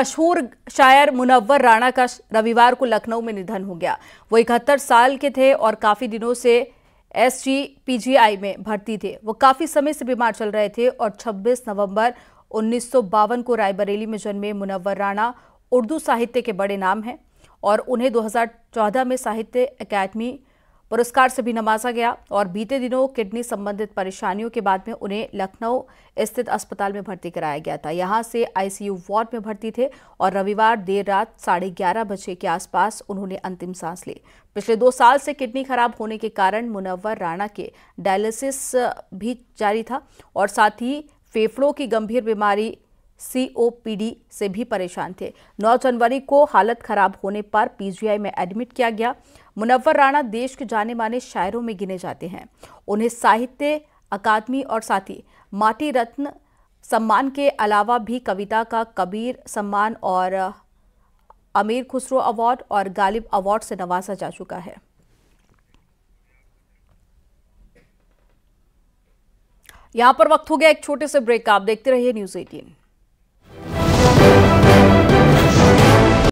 मशहूर शायर मुनव्वर राणा का रविवार को लखनऊ में निधन हो गया। वो इकहत्तर साल के थे और काफ़ी दिनों से एस पीजीआई में भर्ती थे। वो काफ़ी समय से बीमार चल रहे थे और 26 नवंबर उन्नीस सौ बावन को रायबरेली में जन्मे मुनव्वर राणा उर्दू साहित्य के बड़े नाम हैं और उन्हें 2014 में साहित्य अकादमी पुरस्कार से भी नवाजा गया और बीते दिनों किडनी संबंधित परेशानियों के बाद में उन्हें लखनऊ स्थित अस्पताल में भर्ती कराया गया था। यहाँ से आईसीयू वार्ड में भर्ती थे और रविवार देर रात साढ़े ग्यारह बजे के आसपास उन्होंने अंतिम सांस ली। पिछले दो साल से किडनी खराब होने के कारण मुनव्वर राणा के डायलिसिस भी जारी था और साथ ही फेफड़ों की गंभीर बीमारी सीओपीडी से भी परेशान थे। 9 जनवरी को हालत खराब होने पर पीजीआई में एडमिट किया गया। मुनव्वर राणा देश के जाने माने शायरों में गिने जाते हैं। उन्हें साहित्य, अकादमी और साथ ही माटी रत्न सम्मान के अलावा भी कविता का कबीर सम्मान और अमीर खुसरो अवार्ड और गालिब अवार्ड से नवाजा जा चुका है। यहाँ पर वक्त हो गया एक छोटे से ब्रेक का आप देखते रहिए न्यूज़ एटीन